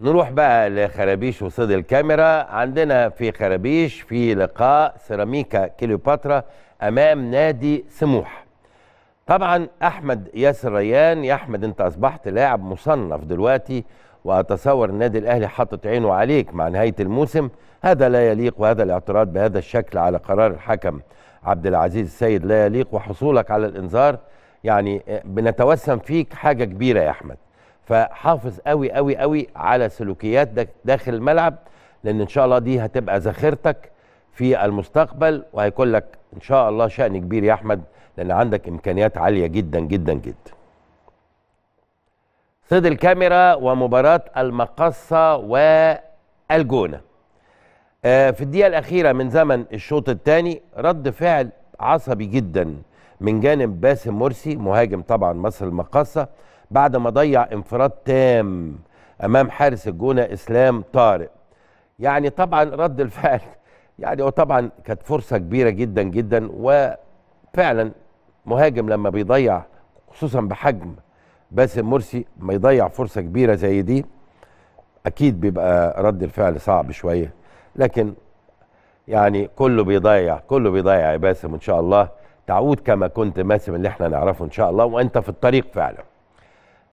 نروح بقى لخرابيش وصيد الكاميرا. عندنا في خرابيش في لقاء سيراميكا كليوباترا أمام نادي سموح. طبعا أحمد ياسر ريان يا أحمد أنت أصبحت لاعب مصنف دلوقتي وأتصور النادي الأهلي حاطط عينه عليك مع نهاية الموسم. هذا لا يليق وهذا الاعتراض بهذا الشكل على قرار الحكم عبد العزيز السيد لا يليق وحصولك على الإنذار. يعني بنتوسم فيك حاجة كبيرة يا أحمد. فحافظ قوي قوي قوي على سلوكيات داخل الملعب لأن إن شاء الله دي هتبقى ذخيرتك في المستقبل وهيكون لك إن شاء الله شأن كبير يا أحمد لأن عندك إمكانيات عالية جدا جدا جدا. صيد الكاميرا ومباراة المقصة والجونة. في الدقيقة الأخيرة من زمن الشوط الثاني رد فعل عصبي جدا من جانب باسم مرسي مهاجم طبعا مصر المقصة. بعد ما ضيع انفراد تام أمام حارس الجونة إسلام طارق. يعني طبعا رد الفعل يعني هو طبعا كانت فرصة كبيرة جدا جدا وفعلا مهاجم لما بيضيع خصوصا بحجم باسم مرسي ما يضيع فرصة كبيرة زي دي أكيد بيبقى رد الفعل صعب شوية. لكن يعني كله بيضيع كله بيضيع يا باسم إن شاء الله. تعود كما كنت باسم اللي إحنا نعرفه إن شاء الله وأنت في الطريق فعلا.